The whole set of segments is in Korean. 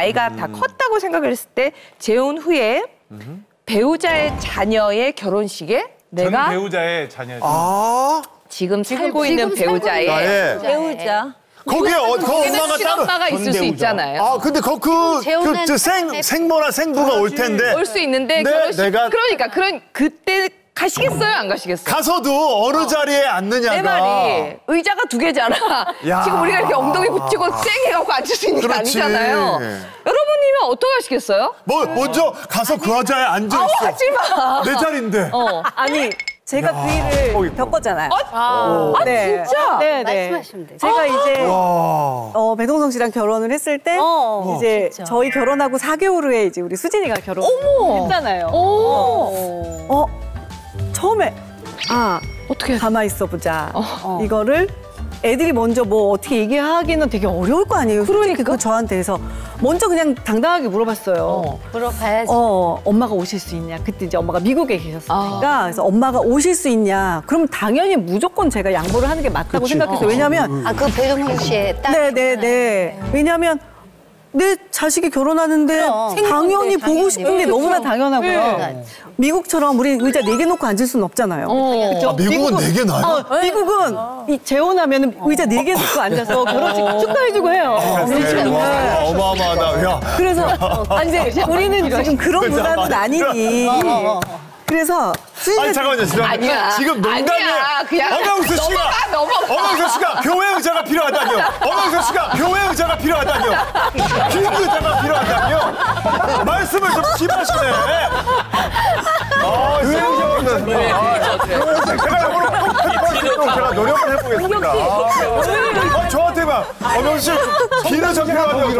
아이가 다 컸다고 생각을 했을 때 재혼 후에 배우자의 자녀의 결혼식에 전 내가 배우자의 자녀죠. 아, 지금 살고 있는 배우자의 나의. 배우자. 거기에 어, 그 엄마가 따로. 친엄마가 있을 수 있잖아요. 아, 근데 그, 그, 그, 생, 생모나 생부가 올 텐데. 올 수 있는데 네, 결혼식 내가- 그러니까 그런 그때 가시겠어요 안 가시겠어요? 가서도 어느 자리에 앉느냐가. 내 말이 의자가 두 개잖아. 야. 지금 우리가 이렇게 엉덩이 붙이고 쌩 해갖고 앉을 수 있는 게 그렇지. 아니잖아요. 여러분이면 어떻게 하시겠어요? 뭐, 먼저 가서 그 의자에 아우 앉아있어. 하지 마. 내 자리인데. 어. 아니 제가 그 일을 겪었잖아요. 아 네. 진짜? 네, 네. 말씀하시면 돼요. 제가 이제 와. 어, 배동성 씨랑 결혼을 했을 때 어, 이제 진짜. 저희 결혼하고 4개월 후에 이제 우리 수진이가 결혼했잖아요. 오. 어 처음에 아 어떻게 가만 있어 보자. 이거를 애들이 먼저 뭐 어떻게 얘기하기는 되게 어려울 거 아니에요. 그러니까 그 저한테 해서 먼저 그냥 당당하게 물어봤어요. 물어봐야지. 어, 엄마가 오실 수 있냐? 그때 이제 엄마가 미국에 계셨으니까 그래서 엄마가 오실 수 있냐? 그럼 당연히 무조건 제가 양보를 하는 게 맞다고 생각했어요. 왜냐하면 아, 그 배동훈 씨의 딸. 네, 네, 네. 왜냐하면 내 자식이 결혼하는데 그럼. 당연히 보고. 싶은 게 너무나 당연하고요. 네. 미국처럼 우리 의자 네 개 놓고 앉을 수는 없잖아요. 아, 미국은 네개 나요? 어, 미국은 이 재혼하면 의자 네 개 놓고 앉아서 결혼식 축하해주고 해요. 와, 어마어마하다. 야. 그래서 아니 이제 우리는 지금 그런 문화는 아니니. 그래서 아니 잠깐만요. 지금, 아니야. 지금 농담이에요. 아니야. 그냥 엄영수 씨가 넘어가, 넘어가. 엄영수 씨가 교회 의자가 필요하다뇨. 엄영수 씨가 교회 필요하다뇨. 긴 의자가 필요하다뇨. 말씀을 좀 심하시네. 아, 심하시네. 제가 이거로 꼭 제가 노력을 해보겠습니다. 어, 저한테 막 엄영수 씨 길을 좀 필요하다고.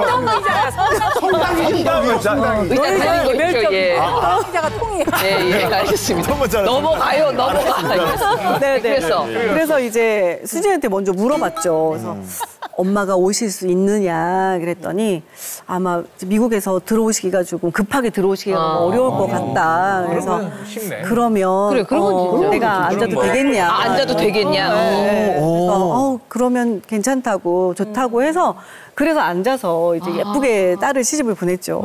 성당이. 의자 다니고 있죠. 예. 의자가 통이에요. 예, 예, 알겠습니다. 너무 잘하셨습니다. 넘어가요, 넘어가. 네, 네. 그래서? 그래서 이제 수진한테 먼저 물어봤죠. 그래서 엄마가 오실 수 있느냐 그랬더니 아마 미국에서 들어오시기가 조금 급하게 들어오시기가 너무 어려울 것 같다. 그래서 쉽네. 그러면 그래, 그런 건 어, 진짜. 내가 앉아도 되겠냐. 아, 앉아도 되겠냐. 네. 그래서 어, 그러면 괜찮다고 좋다고 해서 그래서 앉아서 이제 예쁘게 딸을 시집을 보냈죠.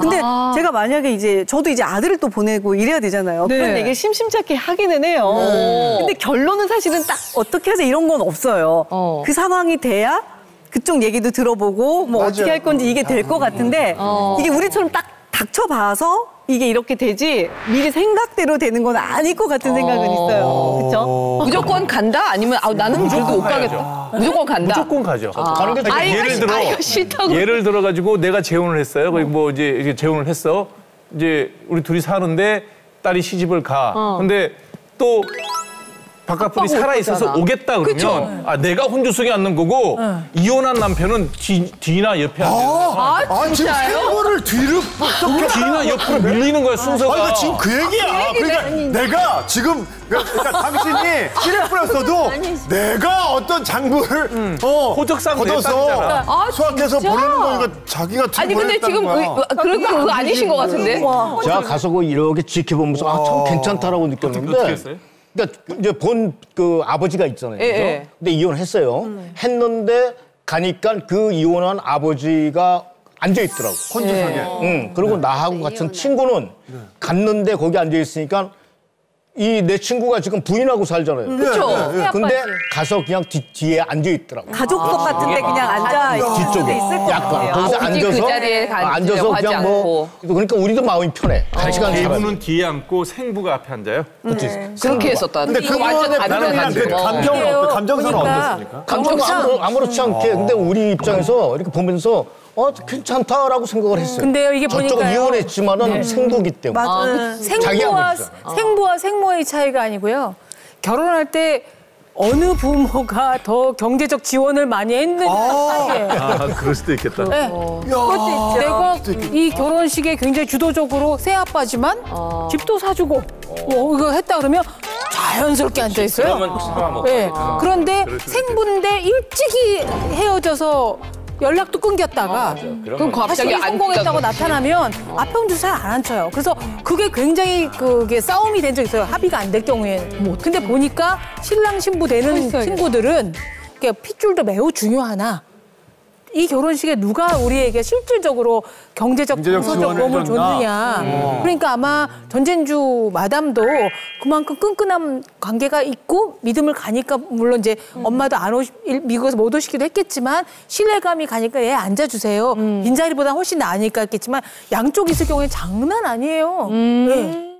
근데 제가 만약에 이제 저도 이제 아들을 또 보내고 이래야 되잖아요. 네. 그런 얘기를 심심찮게 하기는 해요. 근데 결론은 사실은 딱 어떻게 하자 이런 건 없어요. 어. 그 상황이 돼야 그쪽 얘기도 들어보고 뭐 어떻게 할 건지 이게 될 것 같은데 이게 우리처럼 딱 닥쳐봐서 이게 이렇게 되지 미리 생각대로 되는 건 아닐 것 같은 생각은 있어요. 그렇죠? 무조건 간다? 아니면 아, 나는 그래도 못 가겠다. 무조건 간다. 무조건 가죠. 가는 게 그러니까 아이가 예를 들어 아이가 싫다고. 예를 들어 가지고 내가 재혼을 했어요. 거기 뭐 이제 이렇게 재혼을 했어. 이제 우리 둘이 사는데 딸이 시집을 가. 근데 또 바깥분이 아빠가 살아 있어서 오잖아. 오겠다 그러면 그쵸? 아 내가 혼주성이 앉는 거고 이혼한 남편은 뒤, 뒤나 옆에 앉아. 아, 아, 지금 진짜요? 세월을 뒤로 어떻게 뒤나 옆으로 밀리는 거야 순서가. 아, 이거 지금 그 얘기야. 그러니까 내가 지금 그러니까 당신이 시래프였어도 내가 어떤 장부를 어, 호적상 걷어서. 아, 수학해서? 보내는 거니까 자기가 돈 아니 근데 지금 거야. 의- 그런 거 그거 아니신 것 같은데. 제가 가서 그 이렇게 지켜보면서 아 참 괜찮다라고 느꼈는데. 그러니까 이제 본 그 아버지가 있잖아요. 예, 그죠? 예. 근데 이혼했어요. 했는데 가니까 그 이혼한 아버지가 앉아 있더라고. 혼주성에. 응. 그리고 나하고 같은 친구는 갔는데 거기 앉아 있으니까 이 내 친구가 지금 부인하고 살잖아요. 그렇죠. 근데 가서 그냥 뒤, 뒤에 앉아 있더라고. 가족석 같은데 그냥 앉아 있을 뒤쪽에 수도 있을 것 약간 같아요. 거기서 아, 그 앉아서 자리에 가- 앉아서 그냥 뭐 그러니까 우리도 마음이 편해. 같이 가는 사람. 이분은 뒤에 앉고 생부가 앞에 앉아요. 그렇게 했었다. 근데 이거 완전 그분의 다른 나는 그 가지고. 감정은 어때? 감정선은 어땠습니까? 감정 아무렇, 아무렇지 않게. 근데 우리 입장에서 이렇게 보면서 어 괜찮다라고 생각을 했어요. 근데요, 이게 저쪽은 보니까요. 이혼했지만은 생도기 때문에. 맞아. 자기 생부와 생모의 차이가 아니고요. 결혼할 때 어느 부모가 더 경제적 지원을 많이 했느냐 사이에 아 그럴 수도 있겠다. 네. 그것도 내가 이 결혼식에 굉장히 주도적으로 새 아빠지만 집도 사주고 뭐 이거 했다 그러면 자연스럽게 앉아 있어요. 네. 그런데 생부인데 일찍이 헤어져서 연락도 끊겼다가 그럼 갑자기 다시 안 성공했다고 나타나면 앞형도 잘안 쳐요. 그래서 그게 굉장히 그게 싸움이 된 적 있어요. 합의가 안 될 경우에는. 근데 보니까 신랑 신부 되는 친구들은 이게 핏줄도 매우 중요하나 이 결혼식에 누가 우리에게 실질적으로 경제적, 경제적 정서적 지원을 도움을 해줬나? 줬느냐. 그러니까 아마 전쟁주 마담도 그만큼 끈끈한 관계가 있고 믿음을 가니까 물론 이제 엄마도 안 오시, 일- 미국에서 못 오시기도 했겠지만 신뢰감이 가니까 얘 앉아주세요. 빈자리보다 훨씬 나으니까 했겠지만 양쪽 있을 경우에 장난 아니에요. 네.